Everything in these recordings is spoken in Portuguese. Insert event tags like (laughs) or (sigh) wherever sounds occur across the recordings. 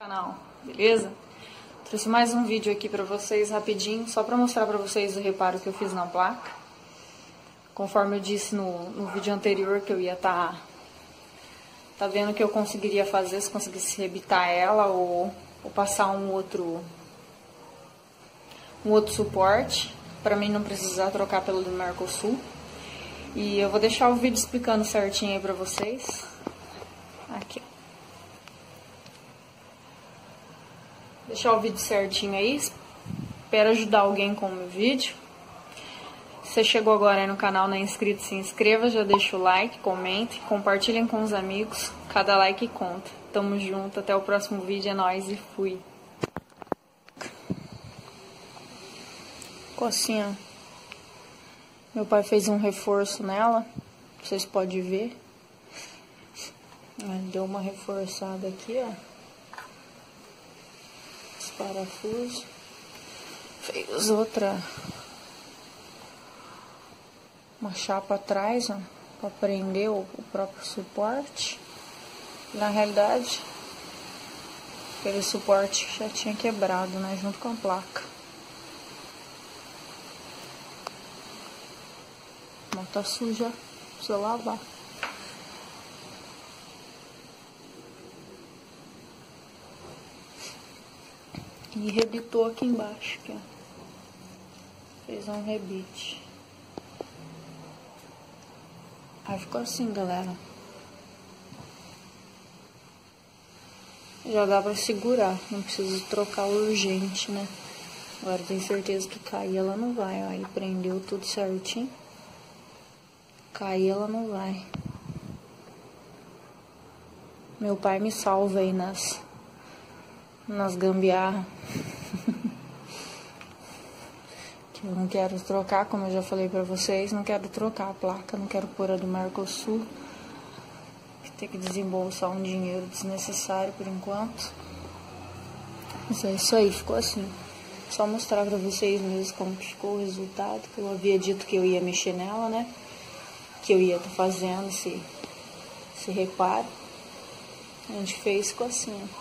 canal, beleza? Trouxe mais um vídeo aqui pra vocês rapidinho, só pra mostrar pra vocês o reparo que eu fiz na placa. Conforme eu disse no, no vídeo anterior que eu ia tá, tá vendo que eu conseguiria fazer, se conseguisse rebitar ela ou, ou passar um outro, um outro suporte, pra mim não precisar trocar pelo do Mercosul. E eu vou deixar o vídeo explicando certinho aí pra vocês. Aqui, ó. Deixar o vídeo certinho aí. Espero ajudar alguém com o meu vídeo. Se você chegou agora no canal, não é inscrito, se inscreva, já deixa o like, comente, compartilhem com os amigos. Cada like conta. Tamo junto, até o próximo vídeo, é nóis e fui. Ó. Meu pai fez um reforço nela, vocês podem ver. Deu uma reforçada aqui, ó parafuso. Fez outra uma chapa atrás, ó, para prender o, o próprio suporte. Na realidade, aquele suporte já tinha quebrado, né, junto com a placa. Mas tá suja, precisa lavar. E rebitou aqui embaixo, aqui, ó. Fez um rebite. Aí ficou assim, galera. Já dá pra segurar, não precisa trocar urgente, né? Agora tenho certeza que cair ela não vai, ó. Aí prendeu tudo certinho. Cair ela não vai. Meu pai me salva aí nas nas gambiarra. (laughs) que eu não quero trocar, como eu já falei pra vocês, não quero trocar a placa, não quero pôr a do Mercosul. Tem que desembolsar um dinheiro desnecessário por enquanto. Mas é isso aí, ficou assim. Só mostrar pra vocês mesmo como ficou o resultado, que eu havia dito que eu ia mexer nela, né? Que eu ia estar tá fazendo esse, esse reparo. A gente fez, ficou assim, ó.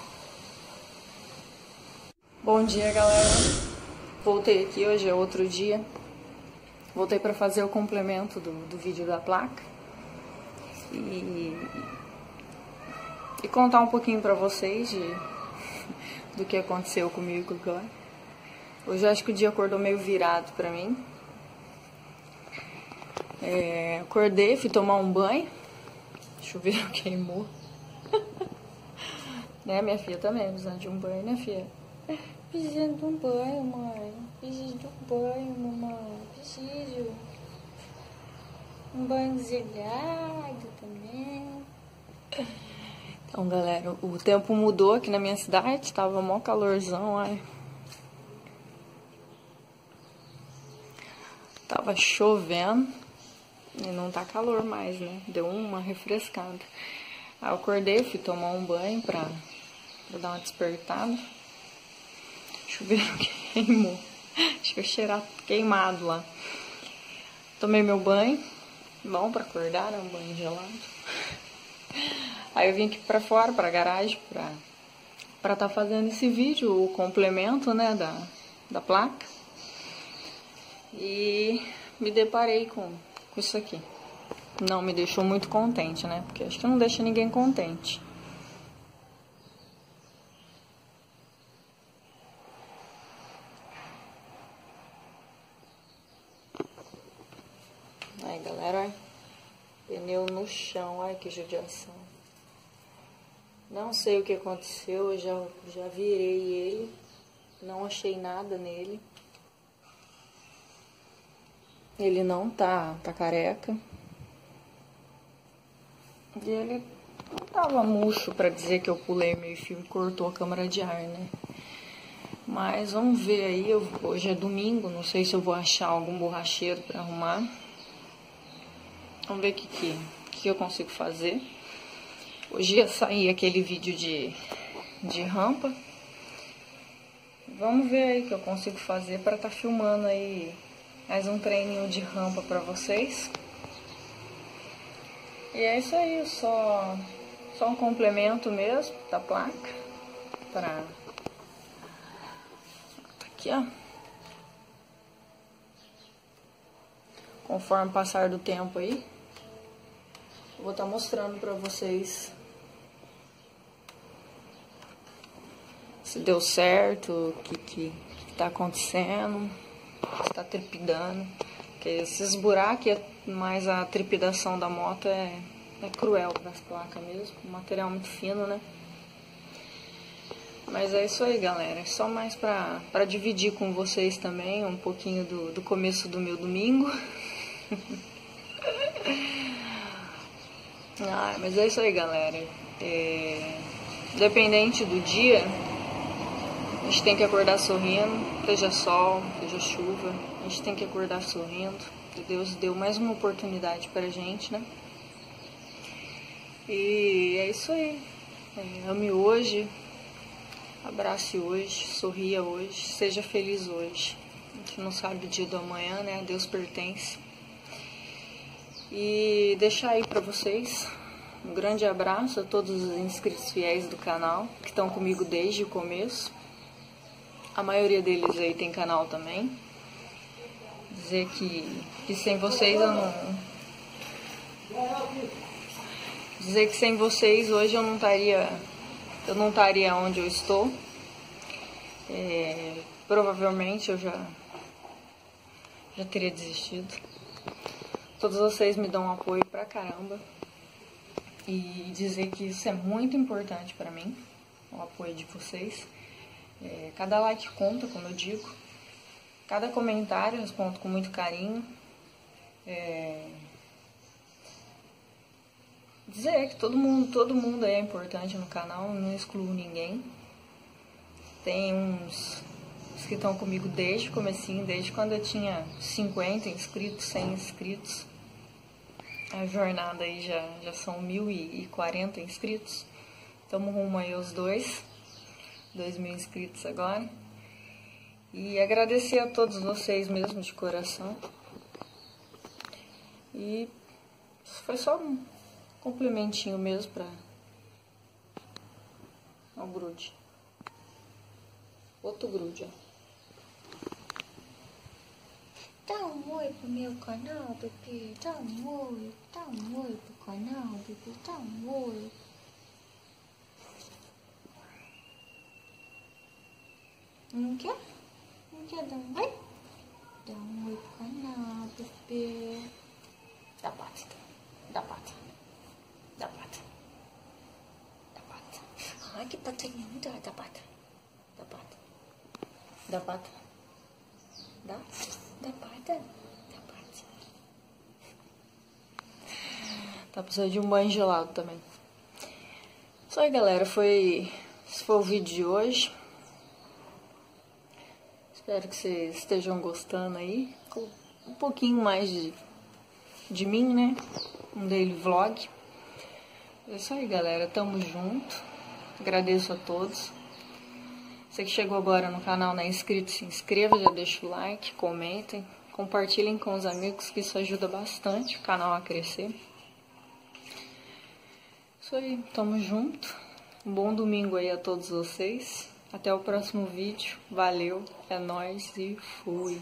Bom dia, galera. Voltei aqui, hoje é outro dia. Voltei para fazer o complemento do, do vídeo da placa. E, e contar um pouquinho para vocês de, (laughs) do que aconteceu comigo agora. Hoje eu acho que o dia acordou meio virado para mim. É, acordei, fui tomar um banho. Chuveiro (laughs) queimou. (laughs) né, minha filha também, precisando de um banho, né, filha? Preciso de um banho, mãe. Preciso de um banho, mamãe. Preciso. Um banho gelado também. Então, galera, o tempo mudou aqui na minha cidade. Tava mó calorzão, ai. Tava chovendo. E não tá calor mais, né? Deu uma refrescada. Aí eu acordei, fui tomar um banho pra, pra dar uma despertada chuveiro (laughs) queimou. Que eu cheirar queimado lá. Tomei meu banho. Bom pra acordar, né? Um banho gelado. Aí eu vim aqui pra fora, pra garagem, pra, pra tá fazendo esse vídeo, o complemento, né, da, da placa. E me deparei com, com isso aqui. Não me deixou muito contente, né? Porque acho que não deixa ninguém contente. Aí, galera, olha. Pneu no chão, ai que judiação. Não sei o que aconteceu, eu já, já virei ele. Não achei nada nele. Ele não tá, tá careca. E ele não tava murcho pra dizer que eu pulei meio fio e cortou a câmara de ar, né? Mas vamos ver aí, eu, hoje é domingo, não sei se eu vou achar algum borracheiro pra arrumar. Vamos ver o que, que, que eu consigo fazer. Hoje ia sair aquele vídeo de, de rampa. Vamos ver aí o que eu consigo fazer para estar tá filmando aí mais um treininho de rampa para vocês. E é isso aí, só, só um complemento mesmo da placa. Pra... Tá aqui, ó. Conforme passar do tempo aí, eu vou estar tá mostrando pra vocês se deu certo, o que, que, que tá acontecendo, se tá trepidando. Porque esses buracos, mais a trepidação da moto é, é cruel para as placas mesmo. material muito fino, né? Mas é isso aí, galera. É só mais pra, pra dividir com vocês também um pouquinho do, do começo do meu domingo. (laughs) ah, mas é isso aí, galera. É, dependente do dia, a gente tem que acordar sorrindo, seja sol, seja chuva. A gente tem que acordar sorrindo. Deus deu mais uma oportunidade pra gente, né? E é isso aí. É, ame hoje, abrace hoje, sorria hoje, seja feliz hoje. A gente não sabe o dia do amanhã, né? A Deus pertence. E deixar aí para vocês um grande abraço a todos os inscritos fiéis do canal que estão comigo desde o começo. A maioria deles aí tem canal também. Dizer que, que sem vocês eu não. Dizer que sem vocês hoje eu não estaria. Eu não estaria onde eu estou. É, provavelmente eu já, já teria desistido. Todos vocês me dão um apoio pra caramba. E dizer que isso é muito importante para mim, o apoio de vocês. É, cada like conta, como eu digo. Cada comentário eu respondo com muito carinho. É, dizer que todo mundo, todo mundo é importante no canal, não excluo ninguém. Tem uns que estão comigo desde o comecinho, desde quando eu tinha 50 inscritos, 100 inscritos. A jornada aí já, já são 1.040 inscritos. Estamos rumo aí aos dois, 2 mil inscritos agora. E agradecer a todos vocês mesmo de coração. E foi só um complementinho mesmo para o grude. Outro grude, ó. Dá um oi pro meu canal, bebê. Dá um oi. Dá um oi pro canal, bebê. Dá um oi. Não quer? Não quer dar um oi? Dá um oi pro canal, bebê. Dá pata. Dá pata. Dá pata. Dá pata. Ai, que patinha linda. Dá pata. Dá pata. Dá pata. Dá? Da pata? Da pata. Tá precisando de um banho gelado também. Isso aí, galera. Foi. Esse foi o vídeo de hoje. Espero que vocês estejam gostando aí. Um pouquinho mais de, de mim, né? Um daily vlog. É isso aí, galera. Tamo junto. Agradeço a todos. Você que chegou agora no canal não é inscrito, se inscreva, já deixa o like, comentem, compartilhem com os amigos, que isso ajuda bastante o canal a crescer. Isso aí, tamo junto. Um bom domingo aí a todos vocês. Até o próximo vídeo. Valeu, é nóis e fui.